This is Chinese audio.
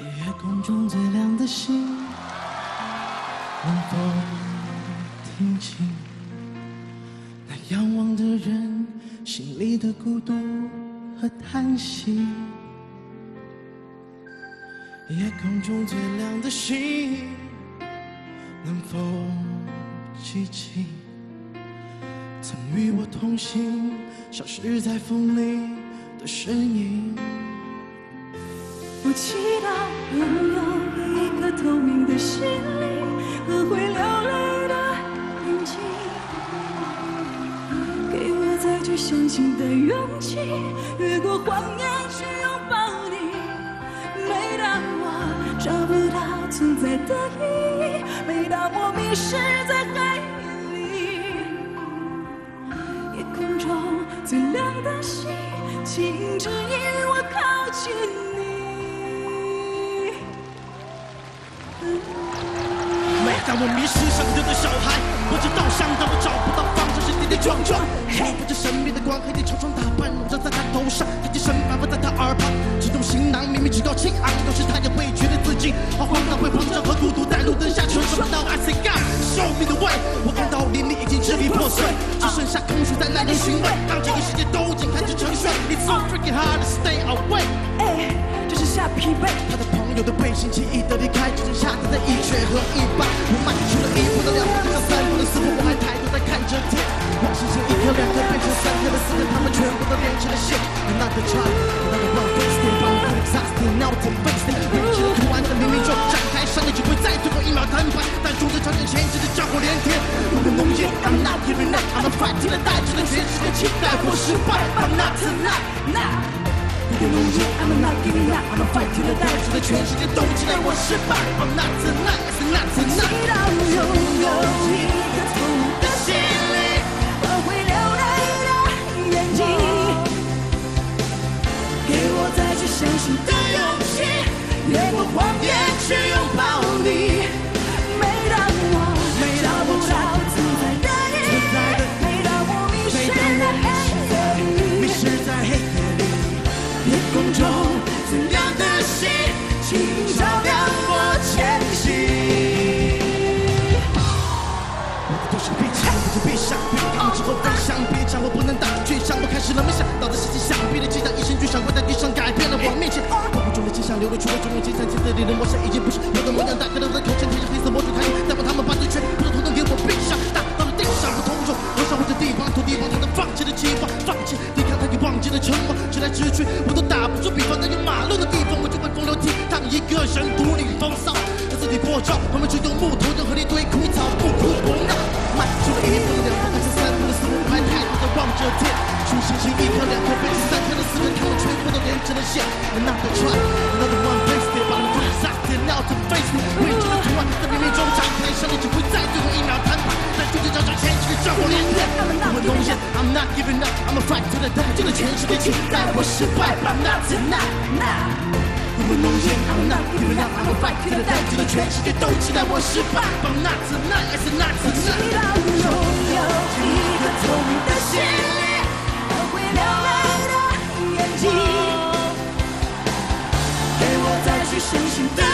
夜空中最亮的星，能否听清那仰望的人心里的孤独和叹息？夜空中最亮的星，能否记起曾与我同行、消失在风里的身影？我祈祷拥有一颗透明的心灵和会流泪的眼睛，给我再去相信的勇气，越过谎言去拥抱你。每当我找不到存在的意义，每当我迷失在黑夜里，夜空中最亮的星，请指引我靠近你当我迷失像丢的小孩，我知道想到我找不到方向，是跌跌撞撞。嘿，我这神秘的光，黑的乔装打扮，笼罩在他头上，他的身反复在他耳旁。这种行囊明明趾高气昂，有时他也会觉得自己好荒唐，会膨胀和孤独在路灯下全爽到 I say God show me the way。我看到黎明已经支离破碎，只剩下空虚在耐人寻味。当这个世界都已经开始沉睡，It's so freaking hard to stay away。哎，这是下疲惫。他的朋友的背信弃义的离开，只剩下他的一瘸和一半。我迈出了一步的两步，就像三步的四步，我还抬头在看着天。往星星一颗两颗变成三颗的四颗，他们全部都连成了线。Another try, another one face it, I'm exhausted, now to face it。未知的图案在冥冥中展开，上帝只会在最后一秒摊牌，但冲着朝见前进的战火连天。如果浓烟，I'm not giving up, I'm fight，替了代值的全世界期待或失败，But not tonight, now。如果浓烟，I'm not giving up, I'm fight，替了代值的全世界都期待我失败，But not tonight, it's not 祈 tonight。祷拥有一颗透明的心灵和会流泪的眼睛，给我再去相信的勇气，越过谎言去拥抱你。激荡，一声巨响，跪在地上，改变了我面前。光谱中的迹象流露出了中年阶层阶层里的模式，已经不是我的模样，打开了我的口腔，贴着黑色魔术台，再把他们把对拳，不头疼给我闭上，打到了地上不通融，我守护着地方，土地方，他的放弃的期望，放弃抵抗他也忘记了承诺，直来直去我都打不出比方，在有马路的地方我就会风流倜傥，一个人独领风骚，让自己过招，他们只用木头任何一堆枯草，不哭不闹，迈出了一步两步还是三步的四步，我还抬头在望着天，数星星一颗两全部都连成了线，Another try, another one face it，把他们 exhausted now to face it，未知的图案在冥冥中展开，上帝只会在最后一秒谈判，在终结战场前去战火连天，我们浓烟，I'm not giving up, I'm a fight to the death，这个全世界期待我失败，But not tonight, now。我们浓烟，I'm not giving up, I'm a fight to the death，这个全世界都期待我失败，But not tonight, is not tonight。相信的。